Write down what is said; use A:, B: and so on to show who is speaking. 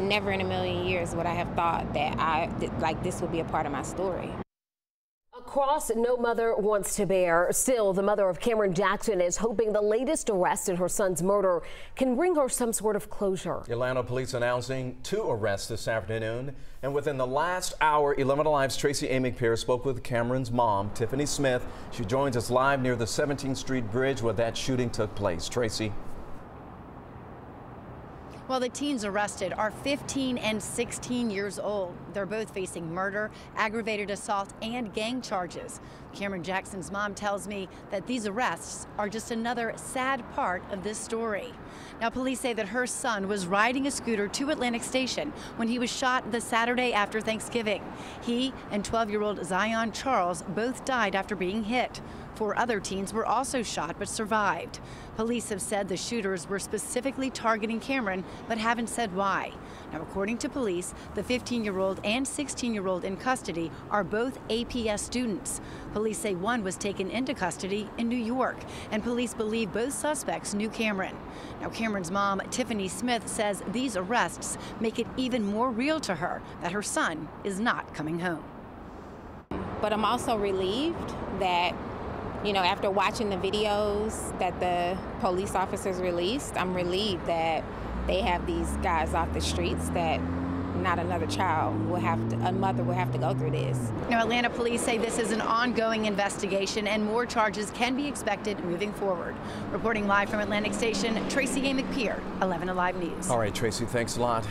A: never in a million years would I have thought that I like this would be a part of my story.
B: A cross no mother wants to bear. Still, the mother of Cameron Jackson is hoping the latest arrest in her son's murder can bring her some sort of closure.
C: Atlanta police announcing two arrests this afternoon. And within the last hour, 11 Alive's Tracy A. McPherson spoke with Cameron's mom, Tiffany Smith. She joins us live near the 17th Street Bridge where that shooting took place. Tracy.
D: Well, the teens arrested are 15 and 16 years old. They're both facing murder, aggravated assault, and gang charges. Cameron Jackson's mom tells me that these arrests are just another sad part of this story. Now, police say that her son was riding a scooter to Atlantic Station when he was shot the Saturday after Thanksgiving. He and 12 year old Zyion Charles both died after being hit. Four other teens were also shot but survived. Police have said the shooters were specifically targeting Cameron but haven't said why. Now, according to police, the 15 year old and 16 year old in custody are both APS students. Police say one was taken into custody in New York, and police believe both suspects knew Cameron. Now, Cameron's mom, Tiffany Smith, says these arrests make it even more real to her that her son is not coming home.
A: But I'm also relieved that you know, after watching the videos that the police officers released, I'm relieved that they have these guys off the streets that not another child will have to, a mother will have to go through this.
D: Now, Atlanta police say this is an ongoing investigation and more charges can be expected moving forward. Reporting live from Atlantic Station, Tracy A. McPherson, 11 Alive News.
C: All right, Tracy, thanks a lot.